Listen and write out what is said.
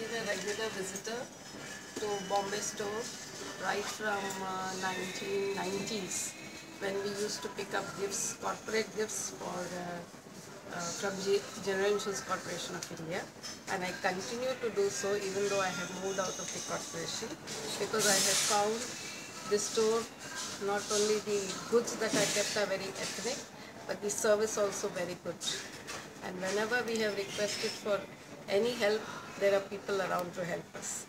been a regular visitor to Bombay store right from uh, 1990s when we used to pick up gifts, corporate gifts for uh, uh, from General Insurance Corporation of India, and I continue to do so even though I have moved out of the corporation because I have found this store not only the goods that are kept are very ethnic, but the service also very good. And whenever we have requested for any help, there are people around to help us.